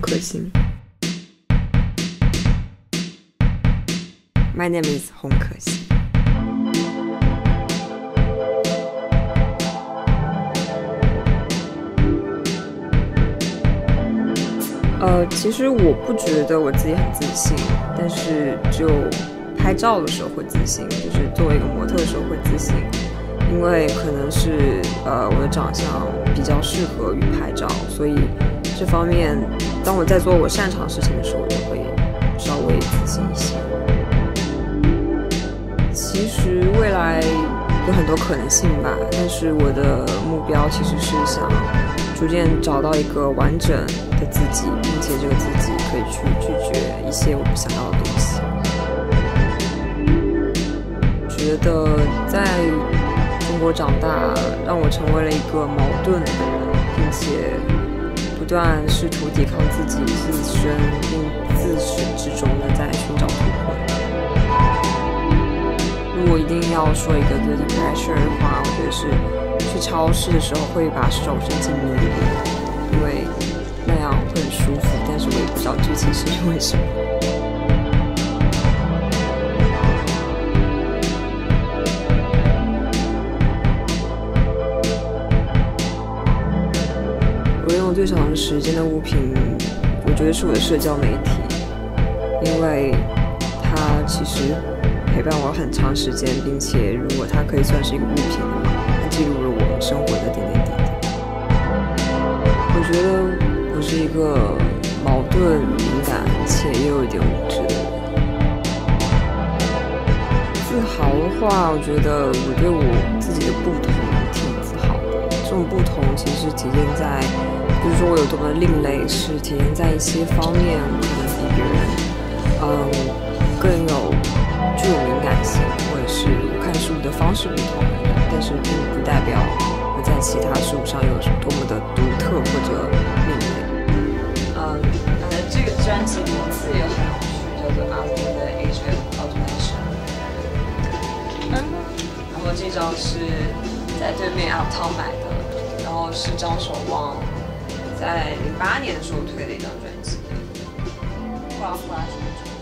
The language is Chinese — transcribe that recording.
颗星。My name is 红可欣。呃，其实我不觉得我自己很自信，但是就拍照的时候会自信，就是作为一个模特的时候会自信，因为可能是呃我的长相比较适合于拍照，所以这方面当我在做我擅长事情的时候，我就会稍微自信一些。其实未来有很多可能性吧，但是我的目标其实是想逐渐找到一个完整的自己，并且这个自己可以去拒绝一些我不想要的东西。觉得在中国长大，让我成为了一个矛盾的人，并且断试图抵抗自己自身，并自始至终的在寻找突破。如果一定要说一个最近 pressure 的话，我觉得是去超市的时候会把手伸进泥里，因为那样会很舒服，但是我也不知道具体是因为什么。我用最长时间的物品，我觉得是我的社交媒体，因为它其实陪伴我很长时间，并且如果它可以算是一个物品的话，它记录了我生活的点点滴滴。我觉得我是一个矛盾、敏感且又有点无知的人。自豪的话，我觉得我对我种不同其实体现在，不是说我有多么的另类，是体现在一些方面可能比别人，嗯，更有具有敏感性，或者是我看事物的方式不同。但是并不代表我在其他事物上有多么的独特或者另类。嗯，呃，这个专辑名字也很有趣，叫做《After the Age of Automation》。嗯，然后这张是在对面 Uptown 买的，然后是张守望在零八年的时候推的一张专辑，《花花什么什么》。